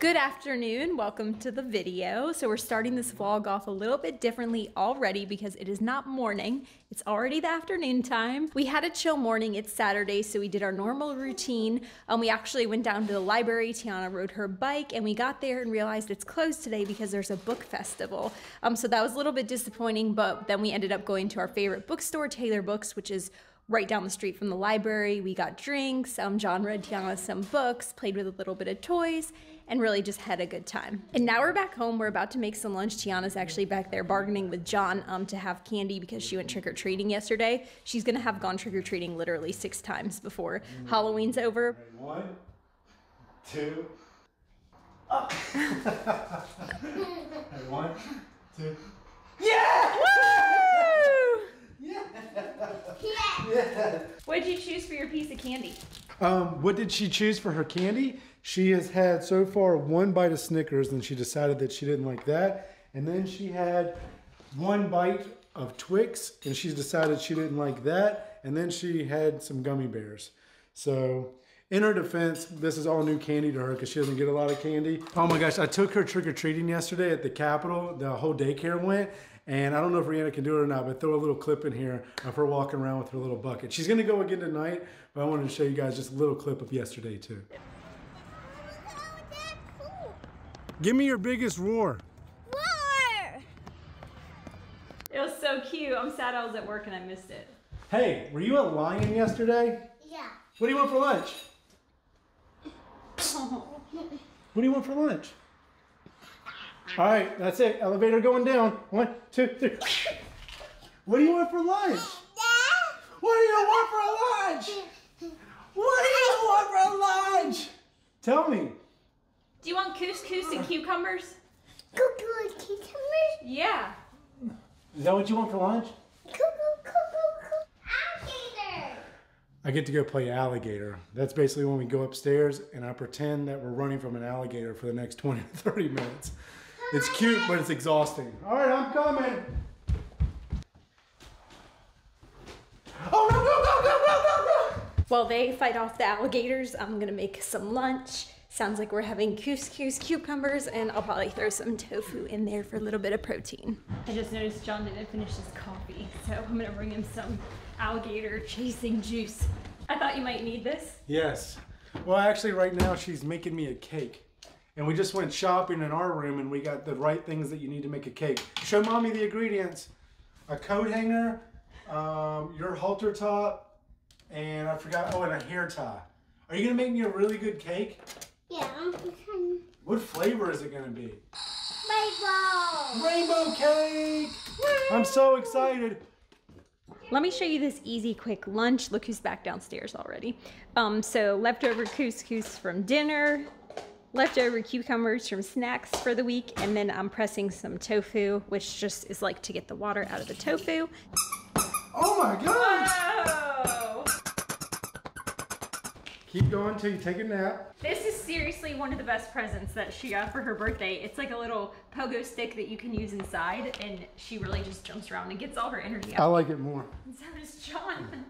Good afternoon. Welcome to the video. So we're starting this vlog off a little bit differently already because it is not morning. It's already the afternoon time. We had a chill morning. It's Saturday, so we did our normal routine. Um, we actually went down to the library. Tyanna rode her bike, and we got there and realized it's closed today because there's a book festival. Um, so that was a little bit disappointing, but then we ended up going to our favorite bookstore, Taylor Books, which is right down the street from the library. We got drinks. Um, Jon read Tyanna some books, played with a little bit of toys, and really just had a good time. And now we're back home. We're about to make some lunch. Tyanna's actually back there bargaining with Jon um, to have candy because she went trick or treating yesterday. She's gonna have gone trick or treating literally six times before. Halloween's over. One, two, up. one, two. Yeah! Woo! Yeah. yeah. What did you choose for your piece of candy? Um, what did she choose for her candy? She has had so far one bite of Snickers, and she decided that she didn't like that. And then she had one bite of Twix, and she's decided she didn't like that. And then she had some gummy bears. So in her defense, this is all new candy to her because she doesn't get a lot of candy. Oh my gosh, I took her trick-or-treating yesterday at the Capitol. The whole daycare went. And I don't know if Rhianna can do it or not, but throw a little clip in here of her walking around with her little bucket. She's gonna go again tonight, but I wanted to show you guys just a little clip of yesterday too. Give me your biggest roar. Roar! It was so cute. I'm sad I was at work and I missed it. Hey, were you a lion yesterday? Yeah. What do you want for lunch? What do you want for lunch? All right, that's it. Elevator going down. One, two, three. What do you want for lunch? What do you want for lunch? What do you want for lunch? Tell me. Do you want couscous and cucumbers? Couscous and cucumbers? Yeah. Is that what you want for lunch? Alligator. I get to go play alligator. That's basically when we go upstairs and I pretend that we're running from an alligator for the next 20 to 30 minutes. It's cute, but it's exhausting. All right, I'm coming. Oh, no, go, go, go, go, go, go. While they fight off the alligators, I'm gonna make some lunch. Sounds like we're having couscous cucumbers and I'll probably throw some tofu in there for a little bit of protein. I just noticed Jon didn't finish his coffee, so I'm gonna bring him some alligator chasing juice. I thought you might need this. Yes. Well, actually right now she's making me a cake. And we just went shopping in our room and we got the right things that you need to make a cake. Show mommy the ingredients. A coat hanger, um, your halter top, and I forgot, oh, and a hair tie. Are you gonna make me a really good cake? Yeah. What flavor is it gonna be? Rainbow. Rainbow cake! I'm so excited. Let me show you this easy, quick lunch. Look who's back downstairs already. Um, so leftover couscous from dinner, leftover cucumbers from snacks for the week, and then I'm pressing some tofu, which just is like to get the water out of the tofu. Oh my gosh! Keep going till you take a nap. This is seriously one of the best presents that she got for her birthday. It's like a little pogo stick that you can use inside and she really just jumps around and gets all her energy out. I like it more. And so does Jon.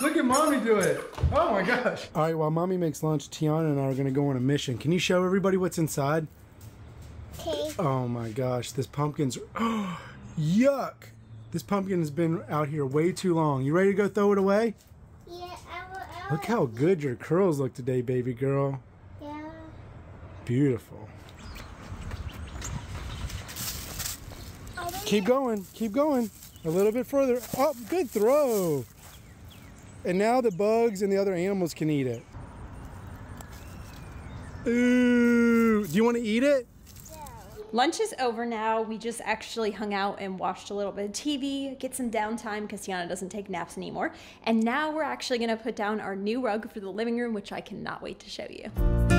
Look at mommy do it. Oh my gosh. All right, while mommy makes lunch, Tyanna and I are gonna go on a mission. Can you show everybody what's inside? Okay. Oh my gosh, this pumpkin's, oh, yuck. This pumpkin has been out here way too long. You ready to go throw it away? Yeah, I will. I will. Look how good your curls look today, baby girl. Yeah. Beautiful. Keep going. Keep going. A little bit further. Oh, good throw. And now the bugs and the other animals can eat it. Ooh. Do you want to eat it? Lunch is over now. We just actually hung out and watched a little bit of TV, get some downtime because Tyanna doesn't take naps anymore. And now we're actually gonna put down our new rug for the living room, which I cannot wait to show you.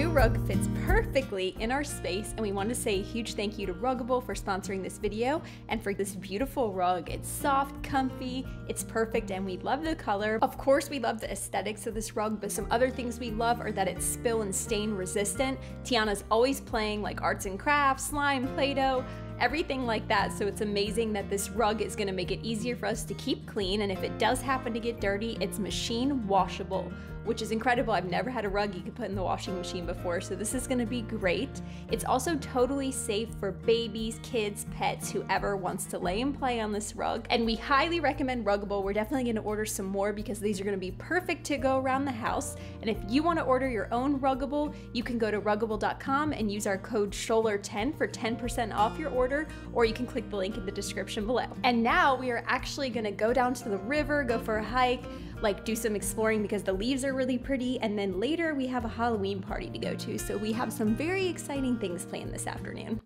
New rug fits perfectly in our space and we want to say a huge thank you to Ruggable for sponsoring this video and for this beautiful rug. It's soft, comfy, it's perfect and we love the color. Of course we love the aesthetics of this rug but some other things we love are that it's spill and stain resistant. Tyanna's always playing like arts and crafts, slime, Play-Doh, everything like that. So it's amazing that this rug is gonna make it easier for us to keep clean. And if it does happen to get dirty, it's machine washable which is incredible. I've never had a rug you could put in the washing machine before, so this is gonna be great. It's also totally safe for babies, kids, pets, whoever wants to lay and play on this rug. And we highly recommend Ruggable. We're definitely gonna order some more because these are gonna be perfect to go around the house. And if you wanna order your own Ruggable, you can go to ruggable.com and use our code SCHOELLER10 for 10% off your order, or you can click the link in the description below. And now we are actually gonna go down to the river, go for a hike, like do some exploring because the leaves are really pretty. And then later we have a Halloween party to go to. So we have some very exciting things planned this afternoon.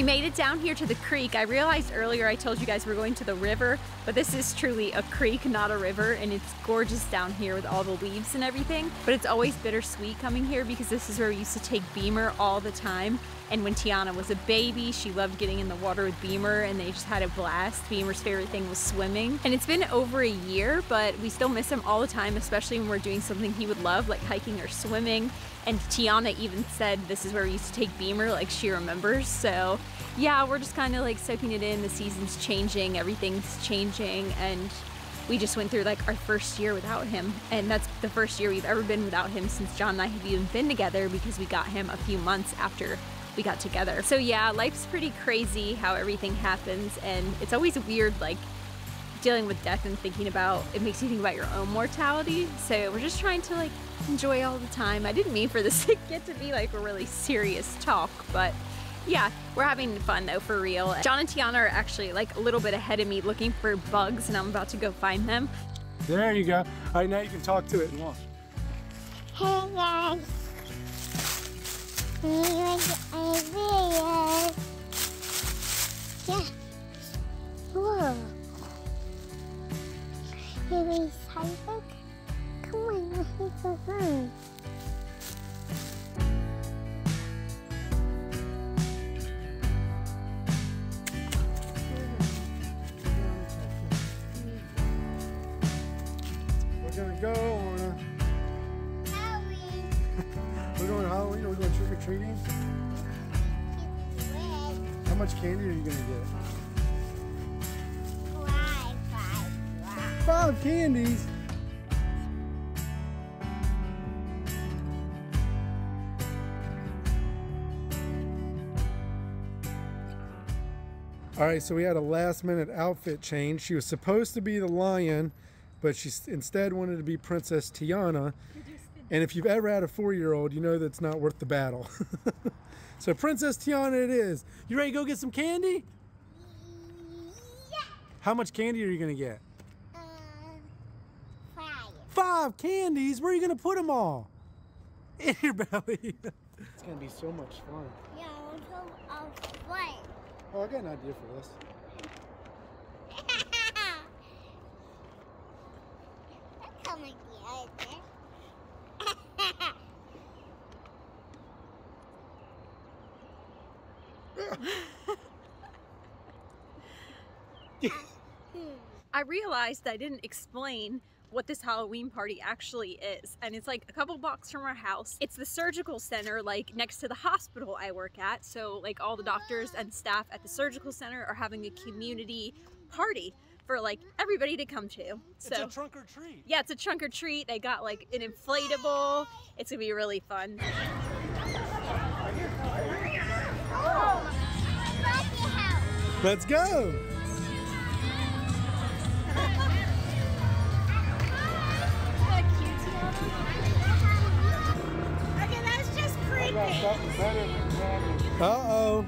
We made it down here to the creek. I realized earlier I told you guys we're going to the river, but this is truly a creek, not a river, and it's gorgeous down here with all the leaves and everything. But it's always bittersweet coming here because this is where we used to take Beamer all the time. And when Tyanna was a baby, she loved getting in the water with Beamer and they just had a blast. Beamer's favorite thing was swimming. And it's been over a year, but we still miss him all the time, especially when we're doing something he would love, like hiking or swimming. And Tyanna even said this is where we used to take Beamer, like she remembers. So yeah, we're just kind of like soaking it in. The season's changing, everything's changing, and we just went through like our first year without him. And that's the first year we've ever been without him since Jon and I have even been together because we got him a few months after we got together. So yeah, life's pretty crazy how everything happens, and it's always weird like dealing with death and thinking about it makes you think about your own mortality. So we're just trying to like enjoy all the time. I didn't mean for this to get to be like a really serious talk, but yeah, we're having fun though for real. Jon and Tyanna are actually like a little bit ahead of me looking for bugs and I'm about to go find them. There you go. All right, now you can talk to it and walk. Hey guys. Here's a video. Yeah. Whoa. Here is Cyber. Come on, let's go home. We're gonna go on a, Halloween. we're going to Halloween, we're going trick or treating. How much candy are you gonna get? Five. Five candies. All right, so we had a last minute outfit change. She was supposed to be the lion, but she instead wanted to be Princess Tiana. And if you've ever had a four year old, you know that's not worth the battle. so, Princess Tiana it is. You ready to go get some candy? Yeah. How much candy are you going to get? Uh, five. Five candies? Where are you going to put them all? In your belly. it's going to be so much fun. Yeah, also a one. Oh, I got an idea for this. Come again. I realized I didn't explain what this Halloween party actually is. And it's like a couple blocks from our house. It's the surgical center, like next to the hospital I work at. So like all the doctors and staff at the surgical center are having a community party for like everybody to come to. So it's a trunk or treat. yeah, it's a trunk or treat. They got like an inflatable. It's gonna be really fun. Oh, Let's go. Just creepy. Uh oh.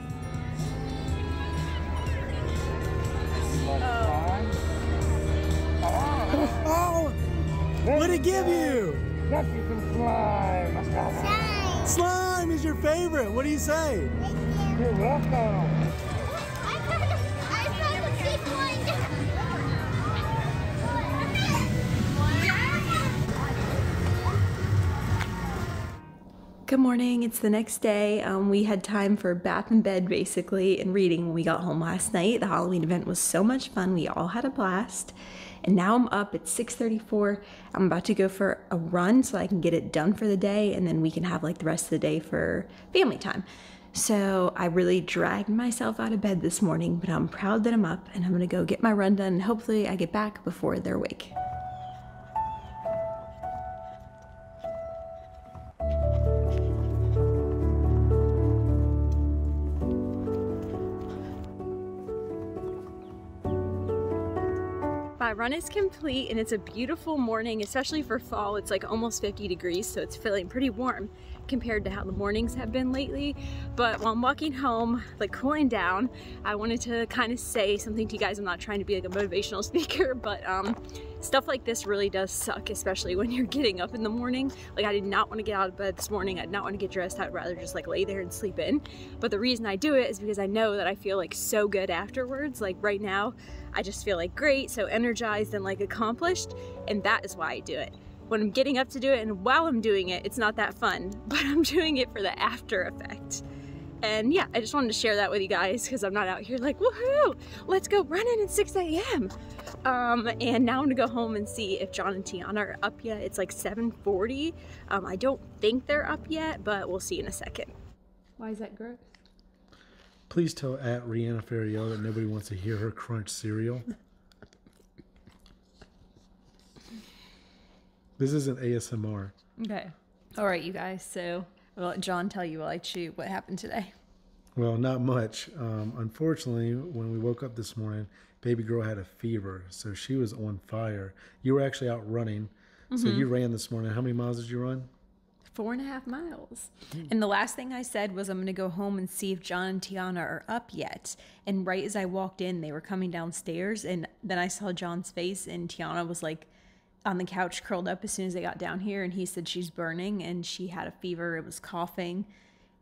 Oh! What'd it give you? Shine. Slime is your favorite. What do you say? You're welcome. Good morning. It's the next day. Um, we had time for bath and bed basically and reading when we got home last night. The Halloween event was so much fun. We all had a blast. And now I'm up at 6:34. I'm about to go for a run so I can get it done for the day and then we can have like the rest of the day for family time. So I really dragged myself out of bed this morning, but I'm proud that I'm up and I'm going to go get my run done and hopefully I get back before they're awake. My run is complete and it's a beautiful morning, especially for fall. It's like almost 50 degrees, so it's feeling pretty warm compared to how the mornings have been lately. But while I'm walking home, like cooling down, I wanted to kind of say something to you guys. I'm not trying to be like a motivational speaker, but um, stuff like this really does suck, especially when you're getting up in the morning. Like I did not want to get out of bed this morning. I did not want to get dressed. I'd rather just like lay there and sleep in. But the reason I do it is because I know that I feel like so good afterwards. Like right now, I just feel like great, so energized and like accomplished. And that is why I do it. When I'm getting up to do it and while I'm doing it, it's not that fun, but I'm doing it for the after effect. And yeah, I just wanted to share that with you guys because I'm not out here like, woohoo, let's go running at 6 a.m. Um, and now I'm gonna go home and see if Jon and Tyanna are up yet. It's like 7.40. Um, I don't think they're up yet, but we'll see in a second. Why is that gross? Please tell at Rhianna Ferial that nobody wants to hear her crunch cereal. this isn't ASMR. Okay. All right, you guys. So I'll let Jon tell you while I chew what happened today. Well, not much. Um, unfortunately, when we woke up this morning, baby girl had a fever, so she was on fire. You were actually out running, so you ran this morning. How many miles did you run? Four and a half miles. And the last thing I said was, I'm going to go home and see if Jon and Tyanna are up yet. And right as I walked in, they were coming downstairs. And then I saw Jon's face, and Tyanna was like on the couch, curled up as soon as they got down here. And he said she's burning and she had a fever. It was coughing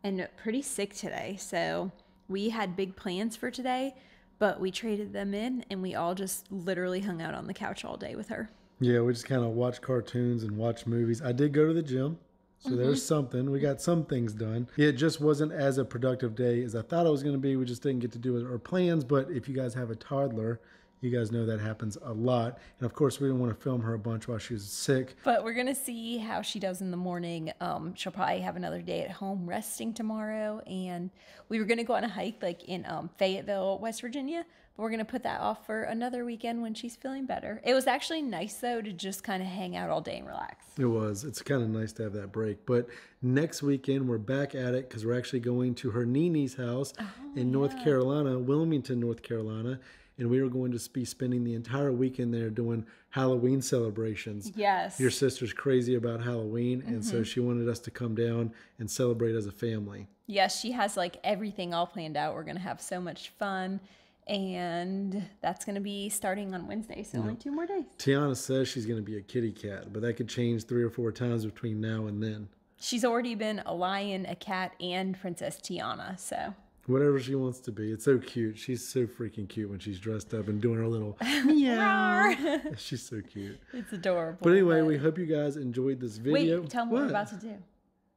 and pretty sick today. So we had big plans for today, but we traded them in and we all just literally hung out on the couch all day with her. Yeah, we just kind of watched cartoons and watched movies. I did go to the gym. So mm-hmm. there's something. We got some things done. It just wasn't as a productive day as I thought it was going to be. We just didn't get to do our plans. But if you guys have a toddler, you guys know that happens a lot. And of course, we didn't want to film her a bunch while she was sick. But we're gonna see how she does in the morning. Um, she'll probably have another day at home resting tomorrow, and we were gonna go on a hike like in um, Fayetteville, West Virginia. But we're gonna put that off for another weekend when she's feeling better. It was actually nice though to just kind of hang out all day and relax. It was. It's kind of nice to have that break. But next weekend, we're back at it because we're actually going to her Nini's house in North Carolina, Wilmington, North Carolina. And we were going to be spending the entire weekend there doing Halloween celebrations. Yes. Your sister's crazy about Halloween, and so mm-hmm. she wanted us to come down and celebrate as a family. Yes, she has like everything all planned out. We're gonna have so much fun, and that's gonna be starting on Wednesday. So only two more days. Tyanna says she's going to be a kitty cat, but that could change three or four times between now and then. She's already been a lion, a cat, and Princess Tiana. So Whatever she wants to be. It's so cute. She's so freaking cute when she's dressed up and doing her little meow. she's so cute. it's adorable. But anyway, we hope you guys enjoyed this video. Wait, tell me what we're about to do.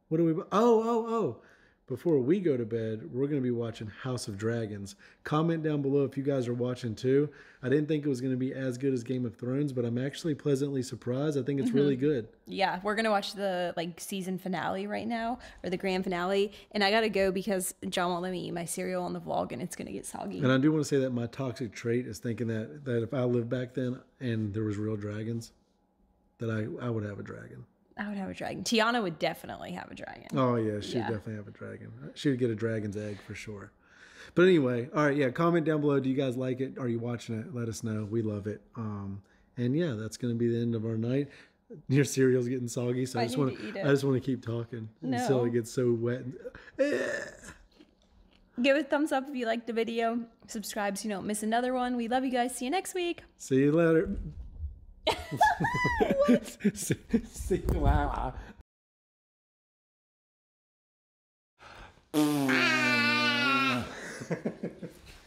What are we? Oh, oh, oh! Before we go to bed, we're going to be watching House of Dragons. Comment down below if you guys are watching too. I didn't think it was going to be as good as Game of Thrones, but I'm actually pleasantly surprised. I think it's really mm-hmm. good. Yeah, we're gonna watch the like season finale right now, or the grand finale, and I gotta go because Jon won't let me eat my cereal on the vlog, and it's gonna get soggy. And I do want to say that my toxic trait is thinking that that if I lived back then and there was real dragons, that I I would have a dragon. I would have a dragon. Tiana would definitely have a dragon. Oh yeah, she'd Yeah. definitely have a dragon. She would get a dragon's egg for sure. But anyway, all right, yeah. Comment down below. Do you guys like it? Are you watching it? Let us know. We love it. Um, and yeah, that's gonna be the end of our night. Your cereal's getting soggy, so I, I just want to I just want to keep talking until it gets so wet. Give it a thumbs up if you liked the video. Subscribe so you don't miss another one. We love you guys. See you next week. See you later. see, wow.